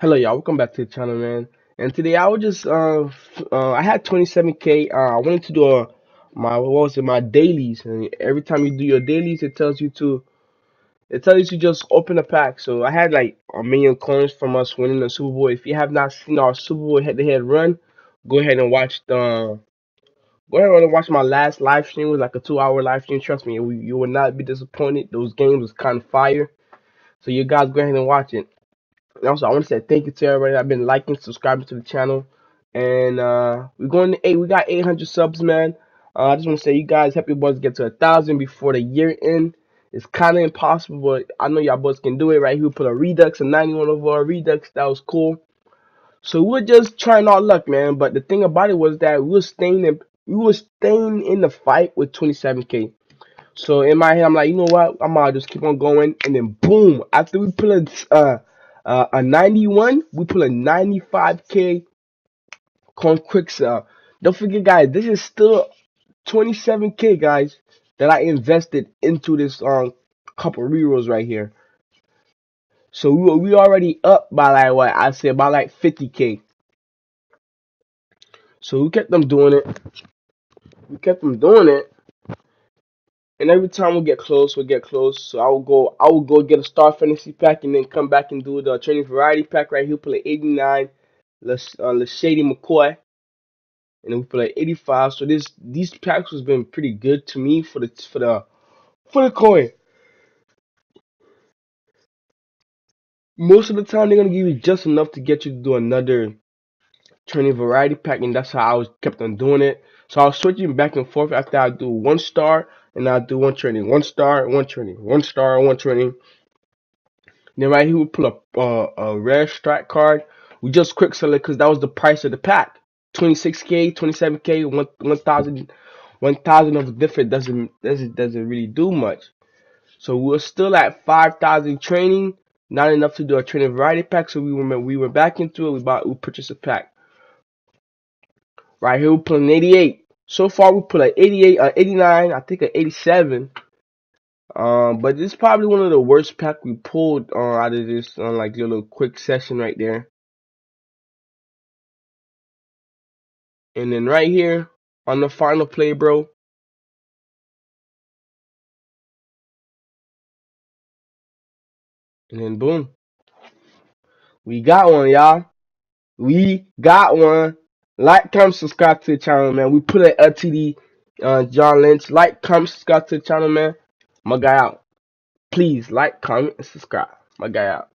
Hello, y'all. Welcome back to the channel, man. And today I was just uh, uh I had 27k. Uh, I wanted to do a my what was it my dailies, and every time you do your dailies, it tells you to it tells you to just open a pack. So I had like a million coins from us winning the Super Bowl. If you have not seen our Super Bowl head-to-head run, go ahead and watch the go ahead and watch my last live stream. It was like a two-hour live stream. Trust me, you will not be disappointed. Those games was kind of fire. So you guys go ahead and watch it. Also, I want to say thank you to everybody that been liking, subscribing to the channel. And uh, we're going to eight. We got 800 subs, man. Uh, I just want to say, you guys, help your boys get to a thousand before the year end. It's kind of impossible, but I know y'all boys can do it, right? He put a redux, a 91 over a redux. That was cool. So we're just trying our luck, man. But the thing about it was that we were staying in, we were staying in the fight with 27k. So in my head, I'm like, you know what? I'm gonna just keep on going, and then boom! After we pull a uh, uh, a 91, we pull a 95k con quick sell. Don't forget, guys, this is still 27k, guys, that I invested into this um couple rerolls right here. So we we already up by like what I say about like 50k. So we kept them doing it. We kept them doing it. And every time we get close, we get close. So I will go, I will go get a star fantasy pack, and then come back and do the training variety pack right here. Play 89, let's uh, Shady McCoy, and then we play 85. So this these packs has been pretty good to me for the for the for the coin. Most of the time, they're gonna give you just enough to get you to do another training variety pack, and that's how I was kept on doing it. So I was switching back and forth after I do one star and I do one training, one star, one training, one star, one training. Then right here we pull up uh, a rare strike card. We just quick sell it because that was the price of the pack. 26k, 27k, 1 1000 1000 of the different doesn't doesn't doesn't really do much. So we're still at 5000 training, not enough to do a training variety pack. So we went we went back into it. We bought we purchased a pack. Right here we're an 88. So far we put an 88, an 89, I think an 87. Um, but this is probably one of the worst pack we pulled uh, out of this uh, like little quick session right there. And then right here on the final play, bro. And then boom. We got one, y'all. We got one. Like, comment, subscribe to the channel, man. We put an LTD, uh, John Lynch. Like, comment, subscribe to the channel, man. My guy out. Please like, comment, and subscribe. My guy out.